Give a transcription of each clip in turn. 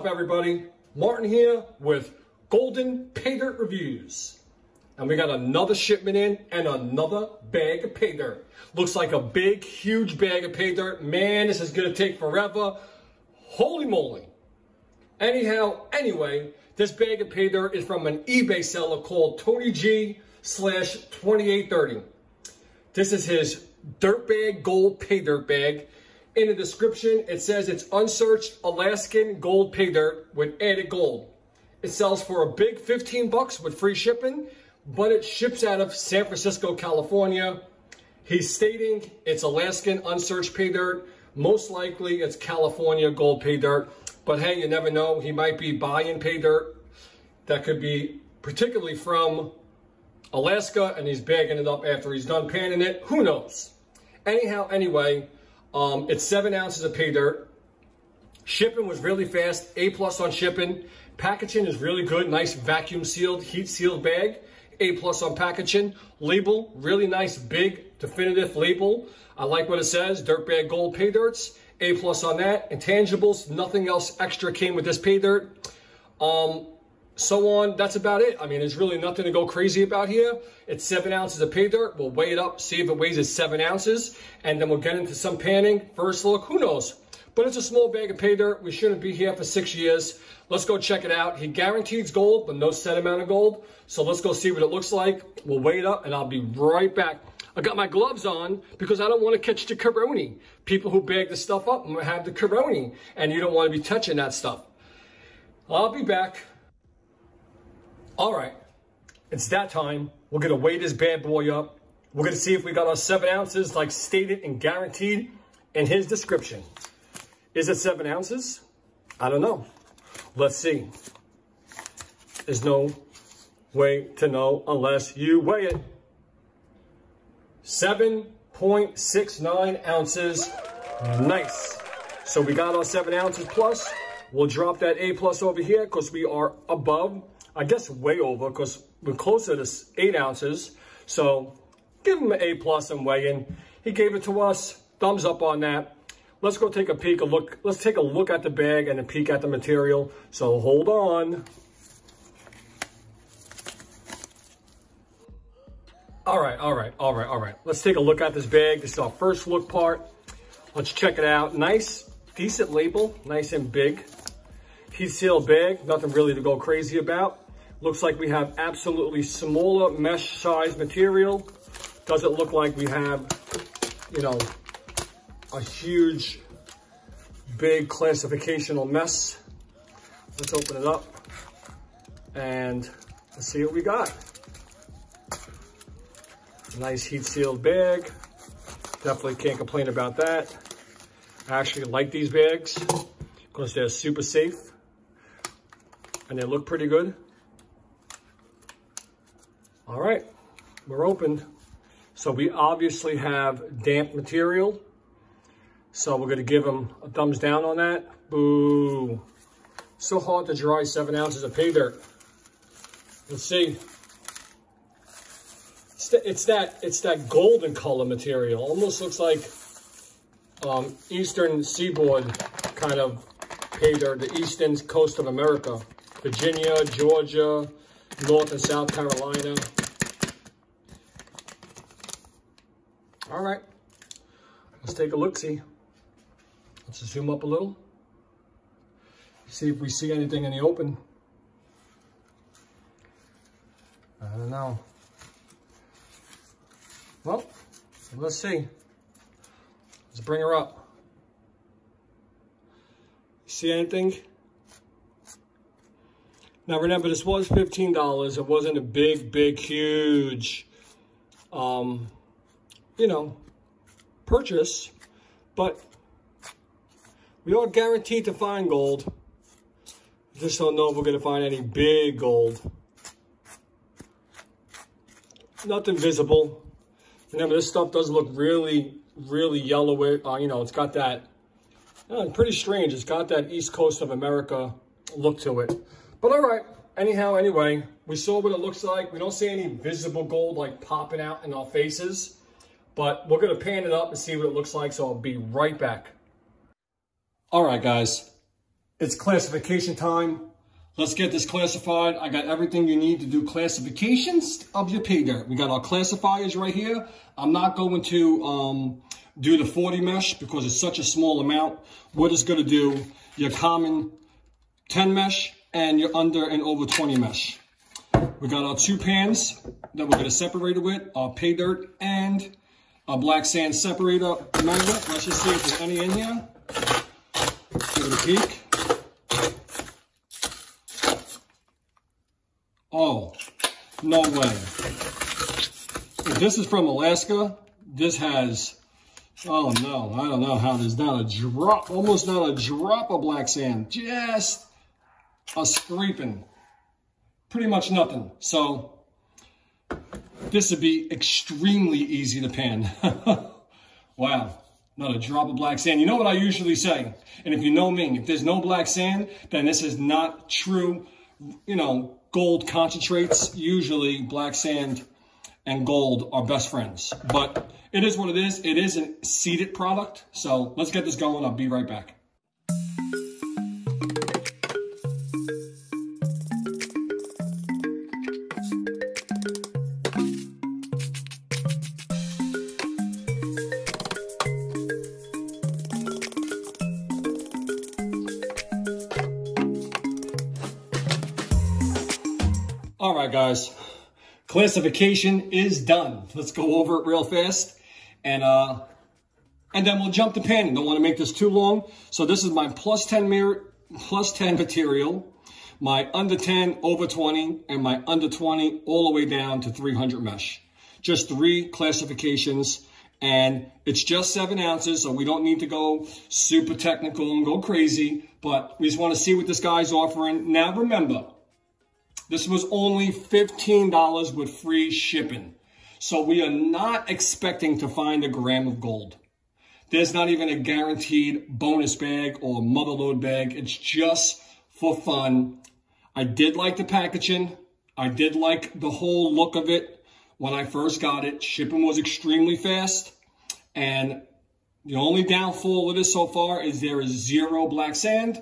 up, everybody? Martin here with Golden Pay Dirt Reviews. And we got another shipment in and another bag of pay dirt. Looks like a big, huge bag of pay dirt. Man, this is gonna take forever. Holy moly. Anyhow, anyway, this bag of pay dirt is from an eBay seller called Tony G slash 2830. This is his dirt bag gold pay dirt bag. In the description, it says it's unsearched Alaskan gold pay dirt with added gold. It sells for a big 15 bucks with free shipping, but it ships out of San Francisco, California. He's stating it's Alaskan unsearched pay dirt. Most likely it's California gold pay dirt. But hey, you never know. He might be buying pay dirt that could be particularly from Alaska and he's bagging it up after he's done panning it. Who knows? Anyhow, anyway, um, it's seven ounces of pay dirt. Shipping was really fast, A plus on shipping. Packaging is really good, nice vacuum sealed, heat sealed bag. A plus on packaging. Label, really nice, big, definitive label. I like what it says, Dirt Bag Gold Pay Dirts. A plus on that. Intangibles, nothing else extra came with this pay dirt. Um, so on, that's about it. I mean, there's really nothing to go crazy about here. It's seven ounces of pay dirt. We'll weigh it up, see if it weighs as seven ounces, and then we'll get into some panning. First look, who knows? But it's a small bag of pay dirt. We shouldn't be here for six years. Let's go check it out. He guarantees gold, but no set amount of gold. So let's go see what it looks like. We'll weigh it up, and I'll be right back. I got my gloves on because I don't want to catch the corona. People who bag the stuff up have the corona, and you don't want to be touching that stuff. I'll be back. All right, it's that time. We're gonna weigh this bad boy up. We're gonna see if we got our seven ounces like stated and guaranteed in his description. Is it seven ounces? I don't know. Let's see. There's no way to know unless you weigh it. 7.69 ounces. Nice. So we got our seven ounces plus. We'll drop that A plus over here because we are above I guess way over because we're closer to eight ounces. So give him an A plus and weighing. He gave it to us. Thumbs up on that. Let's go take a peek, a look. Let's take a look at the bag and a peek at the material. So hold on. All right, all right, all right, all right. Let's take a look at this bag. This is our first look part. Let's check it out. Nice, decent label, nice and big. Heat sealed bag, nothing really to go crazy about. Looks like we have absolutely smaller mesh size material. Doesn't look like we have, you know, a huge, big classificational mess. Let's open it up and let's see what we got. Nice heat sealed bag. Definitely can't complain about that. I actually like these bags because they're super safe and they look pretty good. All right, we're opened. So we obviously have damp material. So we're gonna give them a thumbs down on that. Boo. So hard to dry seven ounces of pay dirt. Let's see. It's, the, it's that it's that golden color material. Almost looks like um, eastern seaboard kind of pay dirt, the eastern coast of America. Virginia, Georgia, North and South Carolina. All right, let's take a look-see. Let's zoom up a little. See if we see anything in the open. I don't know. Well, let's see. Let's bring her up. See anything? Now remember, this was $15. It wasn't a big, big, huge um, you know, purchase, but we are guaranteed to find gold. Just don't know if we're going to find any big gold. Nothing visible. Remember, this stuff does look really, really yellow. Uh, you know, it's got that, uh, pretty strange. It's got that East Coast of America look to it. But all right, anyhow, anyway, we saw what it looks like. We don't see any visible gold like popping out in our faces. But we're going to pan it up and see what it looks like, so I'll be right back. All right, guys. It's classification time. Let's get this classified. I got everything you need to do classifications of your pay dirt. We got our classifiers right here. I'm not going to um, do the 40 mesh because it's such a small amount. We're just going to do your common 10 mesh and your under and over 20 mesh. We got our two pans that we're going to separate it with, our pay dirt and our black sand separator magnet. Let's just see if there's any in here. Give it a peek. Oh, no way. If this is from Alaska, this has, oh no, I don't know how there's not a drop, almost not a drop of black sand. Just a scraping. Pretty much nothing. So this would be extremely easy to pan. wow. Not a drop of black sand. You know what I usually say? And if you know me, if there's no black sand, then this is not true, you know, gold concentrates. Usually black sand and gold are best friends. But it is what it is. It is a seeded product. So let's get this going. I'll be right back. All right, guys, classification is done. Let's go over it real fast. And uh, and then we'll jump to panning. Don't want to make this too long. So this is my plus 10 mirror, plus 10 material, my under 10, over 20, and my under 20 all the way down to 300 mesh. Just three classifications. And it's just seven ounces, so we don't need to go super technical and go crazy. But we just want to see what this guy's offering. Now remember, this was only $15 with free shipping. So we are not expecting to find a gram of gold. There's not even a guaranteed bonus bag or mother load bag. It's just for fun. I did like the packaging. I did like the whole look of it when I first got it. Shipping was extremely fast. And the only downfall of this so far is there is zero black sand,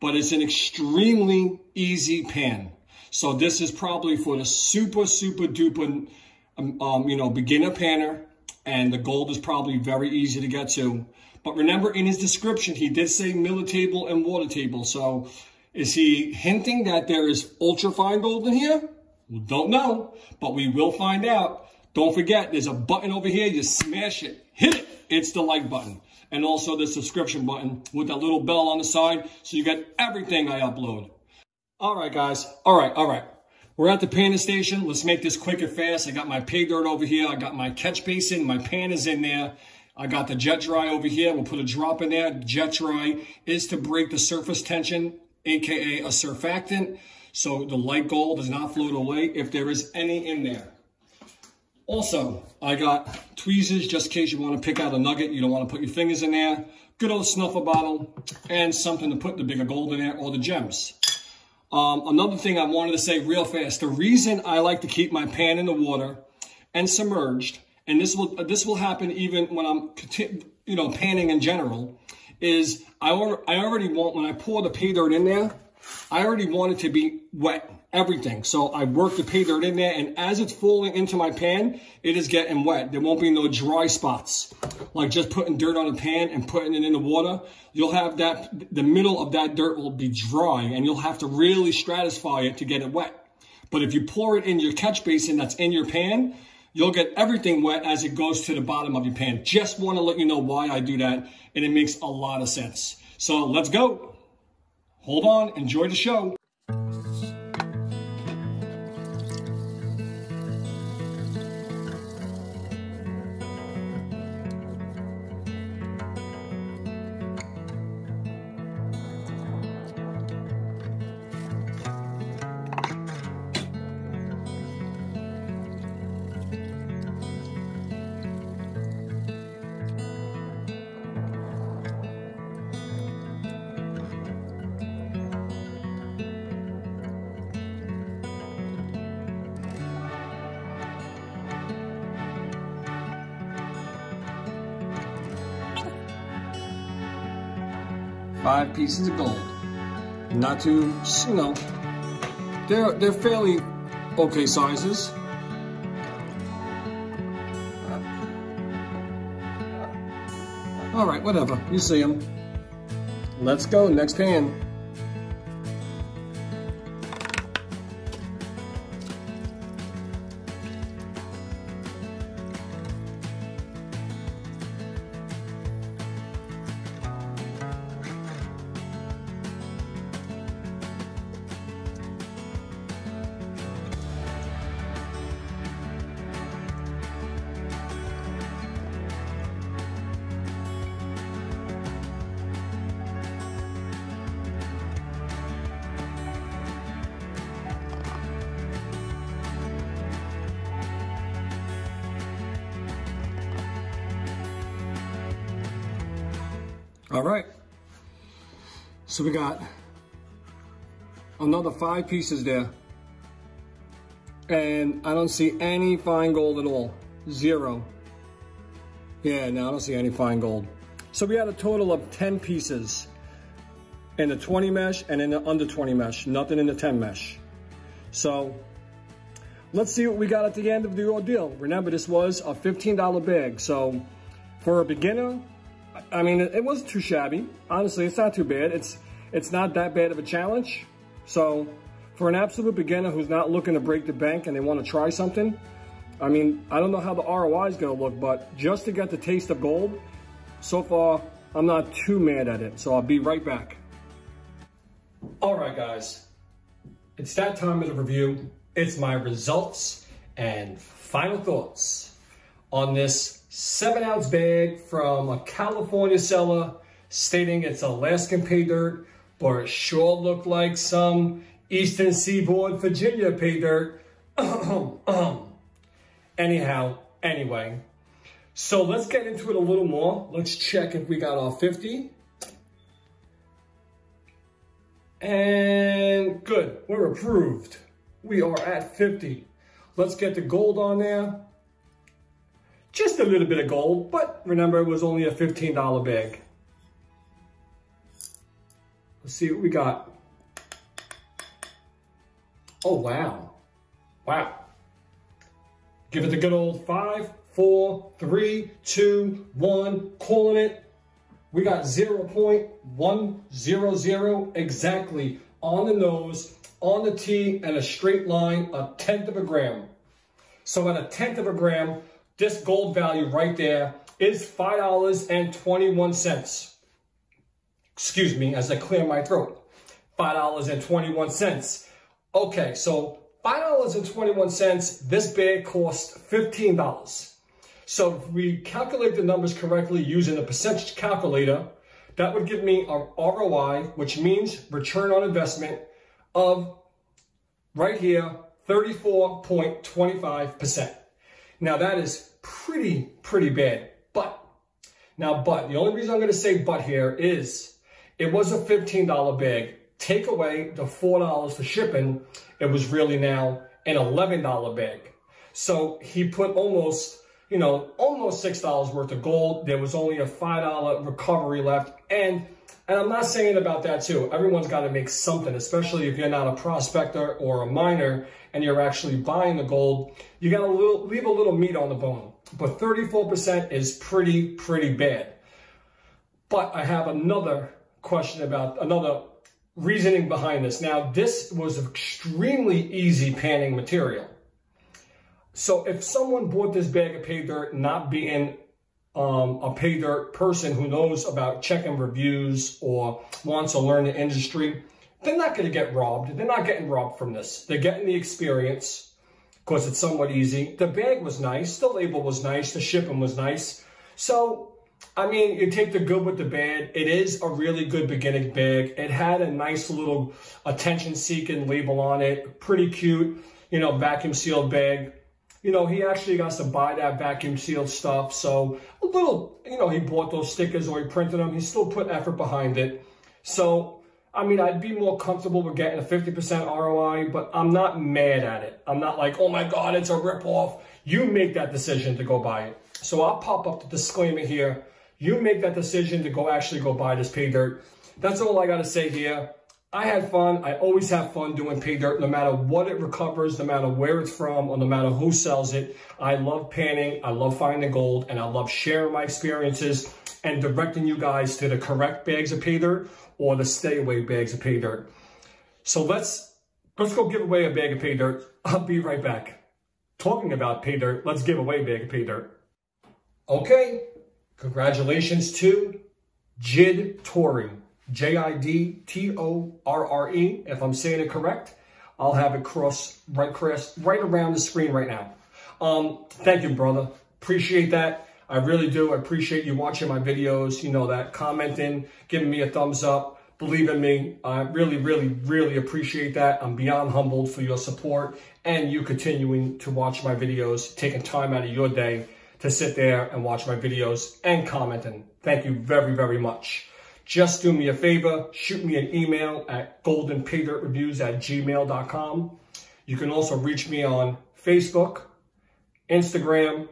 but it's an extremely easy pan. So this is probably for the super, super duper, um, um, you know, beginner panner. And the gold is probably very easy to get to. But remember in his description, he did say Miller table and water table. So is he hinting that there is ultra fine gold in here? We don't know, but we will find out. Don't forget, there's a button over here. You smash it, hit it. It's the like button. And also the subscription button with that little bell on the side so you get everything I upload. All right, guys. All right, all right. We're at the panning station. Let's make this quick and fast. I got my pay dirt over here. I got my catch basin. My pan is in there. I got the jet dry over here. We'll put a drop in there. Jet dry is to break the surface tension, aka a surfactant, so the light gold does not float away if there is any in there. Also, I got tweezers just in case you want to pick out a nugget. You don't want to put your fingers in there. Good old snuffer bottle and something to put the bigger gold in there or the gems. Um, another thing I wanted to say real fast, the reason I like to keep my pan in the water and submerged, and this will this will happen even when I'm you know panning in general, is I, I already want, when I pour the pay dirt in there, I already want it to be wet, everything. So I work the pay dirt in there, and as it's falling into my pan, it is getting wet. There won't be no dry spots. Like just putting dirt on a pan and putting it in the water, you'll have that, the middle of that dirt will be dry, and you'll have to really stratify it to get it wet. But if you pour it in your catch basin that's in your pan, you'll get everything wet as it goes to the bottom of your pan. Just want to let you know why I do that, and it makes a lot of sense. So let's go. Hold on, enjoy the show. Five pieces of gold. not too, you know, they're, they're fairly okay sizes. All right, whatever, you see them. Let's go, next pan. All right. So we got another five pieces there. And I don't see any fine gold at all. Zero. Yeah, no, I don't see any fine gold. So we had a total of 10 pieces in the 20 mesh and in the under 20 mesh, nothing in the 10 mesh. So let's see what we got at the end of the ordeal. Remember, this was a $15 bag. So for a beginner, I mean, it, wasn't too shabby. Honestly, it's not too bad. It's it's not that bad of a challenge. So for an absolute beginner who's not looking to break the bank and they want to try something, I mean, I don't know how the ROI is going to look, but just to get the taste of gold, so far, I'm not too mad at it. So I'll be right back. All right, guys. It's that time of the review. It's my results and final thoughts on this seven ounce bag from a California seller stating it's Alaskan pay dirt, but it sure looked like some Eastern Seaboard, Virginia pay dirt. Anyhow, anyway. So let's get into it a little more. Let's check if we got our 50. And good, we're approved. We are at 50. Let's get the gold on there. Just a little bit of gold, but remember it was only a $15 bag. Let's see what we got. Oh, wow. Wow. Give it the good old five, four, three, two, one, calling it. We got 0.100 exactly on the nose, on the T, and a straight line, a tenth of a gram. So at a tenth of a gram, this gold value right there is $5.21. Excuse me as I clear my throat. $5.21. Okay, so $5.21, this bag cost $15. So if we calculate the numbers correctly using the percentage calculator, that would give me a ROI, which means return on investment of right here, 34.25%. Now that is pretty, pretty bad. But, now but, the only reason I'm going to say but here is it was a $15 bag. Take away the $4 for shipping, it was really now an $11 bag. So he put almost, you know, almost $6 worth of gold. There was only a $5 recovery left. And and I'm not saying about that too. Everyone's got to make something, especially if you're not a prospector or a miner and you're actually buying the gold. You got to leave a little meat on the bone. But 34% is pretty, pretty bad. But I have another question about another reasoning behind this. Now, this was extremely easy panning material. So if someone bought this bag of pay dirt not being um, a pay dirt person who knows about checking reviews or wants to learn the industry, they're not going to get robbed. They're not getting robbed from this. They're getting the experience because it's somewhat easy. The bag was nice. The label was nice. The shipping was nice. So, I mean, you take the good with the bad. It is a really good beginning bag. It had a nice little attention-seeking label on it. Pretty cute, you know, vacuum sealed bag you know, he actually got to buy that vacuum sealed stuff. So a little, you know, he bought those stickers or he printed them. He still put effort behind it. So, I mean, I'd be more comfortable with getting a 50% ROI, but I'm not mad at it. I'm not like, oh my God, it's a ripoff. You make that decision to go buy it. So I'll pop up the disclaimer here. You make that decision to go actually go buy this pay dirt. That's all I got to say here. I had fun. I always have fun doing pay dirt, no matter what it recovers, no matter where it's from, or no matter who sells it. I love panning. I love finding gold, and I love sharing my experiences and directing you guys to the correct bags of pay dirt or the stay away bags of pay dirt. So let's let's go give away a bag of pay dirt. I'll be right back. Talking about pay dirt, let's give away a bag of pay dirt. Okay, congratulations to Jid Torre. J-I-D-T-O-R-R-E, if I'm saying it correct. I'll have it cross right cross right around the screen right now. Um, thank you, brother. Appreciate that. I really do. Appreciate you watching my videos. You know that, commenting, giving me a thumbs up. Believe in me. I really, really, really appreciate that. I'm beyond humbled for your support and you continuing to watch my videos, taking time out of your day to sit there and watch my videos and commenting. Thank you very, very much. Just do me a favor, shoot me an email at goldenpaydirtreviews at gmail.com. You can also reach me on Facebook, Instagram,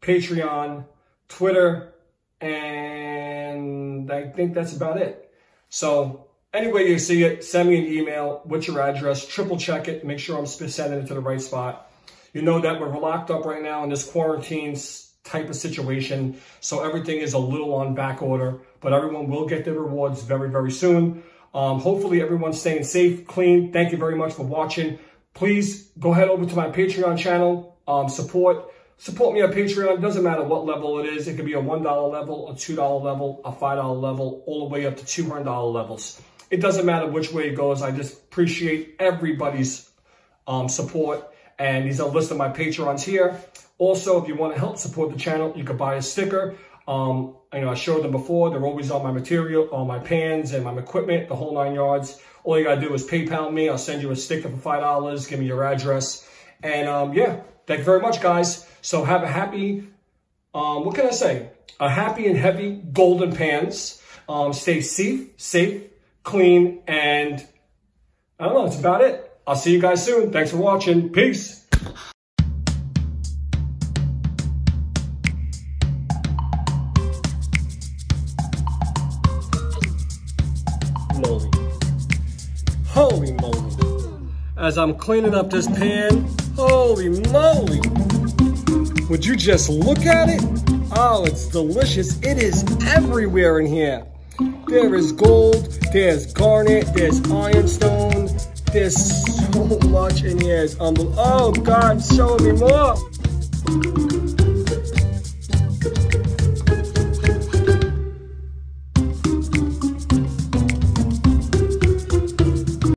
Patreon, Twitter, and I think that's about it. So anyway you see it, send me an email with your address, triple check it, make sure I'm sending it to the right spot. You know that we're locked up right now in this quarantine type of situation. So everything is a little on back order, but everyone will get their rewards very, very soon. Um, hopefully everyone's staying safe, clean. Thank you very much for watching. Please go head over to my Patreon channel. Um, support support me on Patreon. Doesn't matter what level it is. It could be a $1 level, a $2 level, a $5 level, all the way up to $200 levels. It doesn't matter which way it goes. I just appreciate everybody's um, support. And these are a list of my Patrons here. Also, if you want to help support the channel, you could buy a sticker. Um, you know, I showed them before. They're always on my material, on my pans and my equipment, the whole nine yards. All you got to do is PayPal me. I'll send you a sticker for $5. Give me your address. And um, yeah, thank you very much, guys. So have a happy, um, what can I say? A happy and heavy golden pans. Um, stay safe, safe, clean, and I don't know, that's about it. I'll see you guys soon. Thanks for watching. Peace. Holy moly. As I'm cleaning up this pan, holy moly. Would you just look at it? Oh, it's delicious. It is everywhere in here. There is gold, there's garnet, there's ironstone, there's so much in here. It's unbelievable. Oh God, show me more.